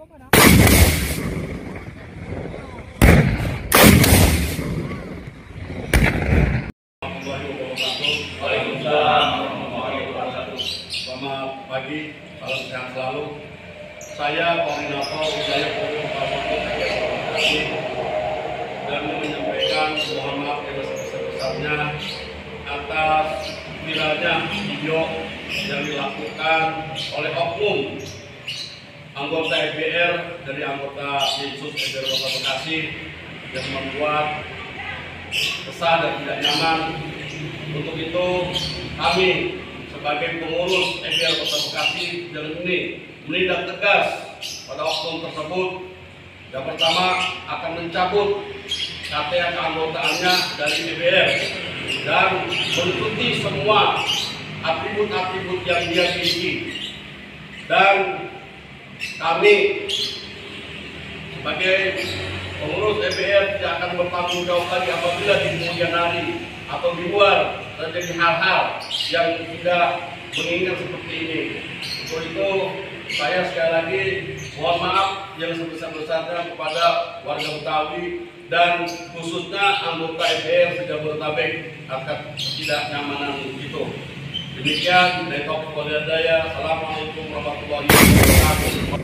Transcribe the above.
Selamat pagi, salam sehat selalu. Saya wilayah dan menyampaikan mohon maaf yang sebesar-besarnya atas viralnya video yang dilakukan oleh oknum anggota FBR dari anggota Densus FBR Kota Bekasi yang membuat kesal dan tidak nyaman. Untuk itu kami sebagai pengurus FBR Kota Bekasi dan ini menindak tegas pada oknum tersebut. Yang pertama akan mencabut KTA keanggotaannya dari FBR dan mengikuti semua atribut-atribut yang dia miliki. Dan kami sebagai pengurus DPR tidak akan bertanggung jawab lagi apabila di kemudian hari atau di luar terjadi hal-hal yang tidak mengingat seperti ini. Untuk itu saya sekali lagi mohon maaf yang sebesar-besarnya kepada warga Betawi dan khususnya anggota DPR sejabodetabek atas ketidaknyamanan itu. Demikian dari Topik Daya. Assalamualaikum warahmatullahi wabarakatuh.